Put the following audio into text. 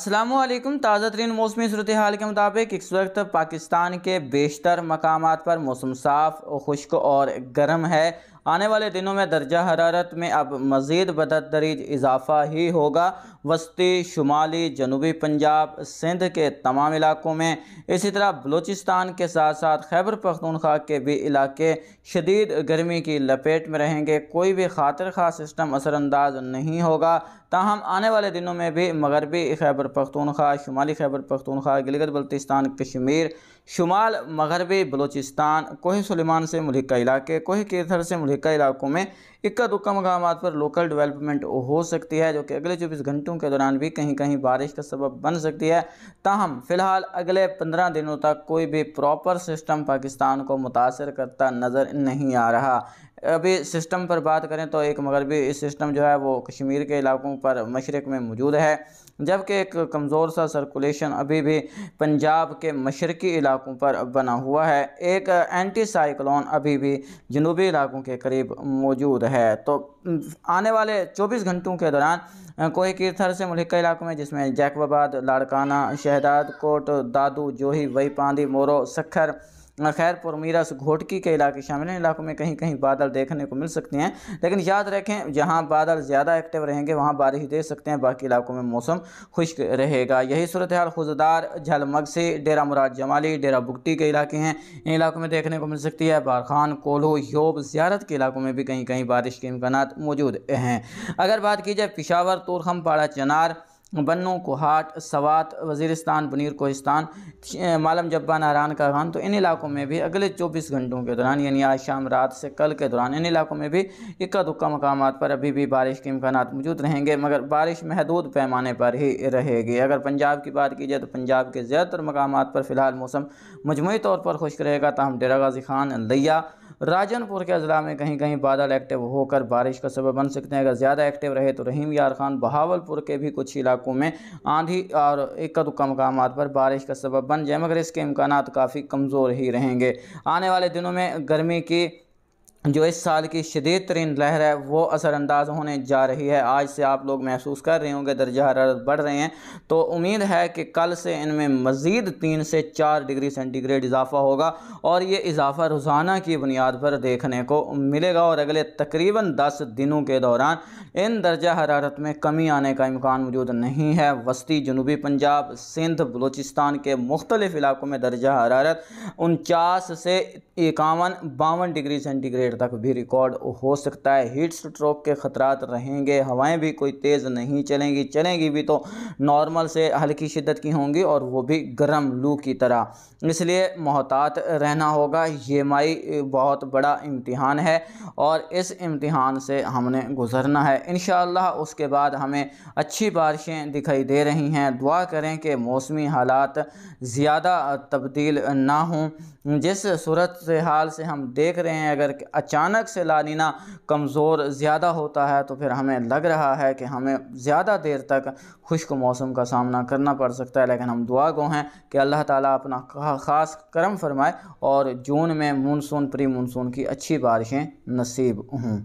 असलम ताज़ा तरीन मौसमी सूरत हाल के मुताबिक इस वक्त पाकिस्तान के बेशतर मकाम पर मौसम साफ़, खुश्क और गर्म है। आने वाले दिनों में दर्जा हरारत में अब मज़ीद बदतरीज इजाफ़ा ही होगा। वस्ती, शुमाली, जनूबी पंजाब, सिंध के तमाम इलाकों में। इसी तरह बलूचिस्तान के साथ साथ खैबर पख्तूनख्वा के भी इलाके शदीद गर्मी की लपेट में रहेंगे। कोई भी खातिर खा सिस्टम असरानंदाज नहीं होगा। ताहम आने वाले दिनों में भी मगरबी खैबर पख्तूनख्वा, शुमाली खैबर पख्तूनख्वा, गिलगत बल्तिस्तान, कश्मीर शुमाल, मगरबी, बलूचिस्तान, कोह सलेमान से मुलिका इलाके, कोह कीर्थर से मुलिका इलाकों में इक्का दुक्का मकाम पर लोकल डेवलपमेंट हो सकती है, जो कि अगले चौबीस घंटों के दौरान भी कहीं कहीं बारिश का सबब बन सकती है। ताहम, फ़िलहाल अगले पंद्रह दिनों तक कोई भी प्रॉपर सिस्टम पाकिस्तान को मुतासर करता नज़र नहीं आ रहा। अभी सिस्टम पर बात करें तो एक मगरबी सिस्टम जो है वो कश्मीर के इलाकों पर मशरक़ में मौजूद है, जबकि एक कमज़ोर सा सर्कुलेशन अभी भी पंजाब के मशरक़ी इलाकों पर बना हुआ है। एक एंटी साइक्लोन अभी भी जनूबी इलाकों के करीब मौजूद है। तो आने वाले 24 घंटों के दौरान कोई कीर्थर से मुलिका इलाकों में, जिसमें जैकबाबाद, लाड़काना शहदाद कोट दादू, जोही वही पांदी मोरो, सखर खैरपुर मीरस घोटकी के इलाके शामिल हैं। इलाकों में कहीं कहीं बादल देखने को मिल सकते हैं। लेकिन याद रखें, जहाँ बादल ज़्यादा एक्टिव रहेंगे, वहाँ बारिश दे सकते हैं। बाकी इलाकों में मौसम खुश्क रहेगा। यही सूरत हाल खुजदार झलमगसी डेरा मुराद जमाली, डेरा बुगटी के इलाके हैं। इन इलाकों में देखने को मिल सकती है, बारखान, कोल्हो, योब ज्यारत के इलाकों में भी कहीं कहीं बारिश के इम्कान मौजूद हैं। अगर बात की जाए, पिशावर, तोरखम, पाड़ा, चनार बन्नू कोहाट सवात वजीरस्तान बनीर कोहिस्तान मालम जब्बा नारान का खान तो इन इलाकों में भी अगले 24 घंटों के दौरान, यानी आज शाम रात से कल के दौरान, इन इलाकों में भी इक्का दुक्का मकाम पर अभी भी बारिश के इम्कान मौजूद रहेंगे, मगर बारिश महदूद पैमाने पर ही रहेगी। अगर पंजाब की बात की जाए तो पंजाब के ज़्यादातर मकाम पर फ़िलहाल मौसम मजमू तौर पर खुश्क रहेगा, ताहम डेरा गाजी खान, लिया, राजनपुर के अजला में कहीं कहीं बादल एक्टिव होकर बारिश का सबब बन सकते हैं। अगर ज़्यादा एक्टिव रहे तो रहीम यार खान, बहावलपुर के भी कुछ इलाकों में आंधी और इक्का दुक्का मकाम पर बारिश का सबब बन जाए, मगर इसके इम्कान काफ़ी कमज़ोर ही रहेंगे। आने वाले दिनों में गर्मी की जो इस साल की शदीद तरीन लहर है, वो असरानंदाज होने जा रही है। आज से आप लोग महसूस कर रहे होंगे, दर्जा हरारत बढ़ रहे हैं। तो उम्मीद है कि कल से इनमें मज़ीद तीन से चार डिग्री सेंटीग्रेड इजाफा होगा और ये इजाफा रोज़ाना की बुनियाद पर देखने को मिलेगा और अगले तकरीबन दस दिनों के दौरान इन दर्जा हरारत में कमी आने का इम्कान मौजूद नहीं है। वस्ती जनूबी पंजाब, सिंध, बलूचिस्तान के मुख्तलिफ़ इलाकों में दर्जा हरारत उनचास से इक्यावन बावन डिग्री सेंटीग्रेड देर तक भी रिकॉर्ड हो सकता है। हीट स्ट्रोक के ख़तरात रहेंगे, हवाएँ भी कोई तेज़ नहीं चलेंगी। चलेंगी भी तो नॉर्मल से हल्की शिद्दत की होंगी और वो भी गर्म लू की तरह। इसलिए मोहतात रहना होगा, ये माई बहुत बड़ा इम्तिहान है और इस इम्तिहान से हमने गुज़रना है। इन उसके बाद हमें अच्छी बारिशें दिखाई दे रही हैं। दुआ करें कि मौसमी हालात ज़्यादा तब्दील ना हों। जिस सूरत हाल से हम देख रहे हैं, अगर अचानक से लानीना कमज़ोर ज़्यादा होता है तो फिर हमें लग रहा है कि हमें ज़्यादा देर तक खुश्क मौसम का सामना करना पड़ सकता है। लेकिन हम दुआ गो हैं कि अल्लाह ताला अपना ख़ास करम फरमाए और जून में मानसून प्री मानसून की अच्छी बारिशें नसीब हों।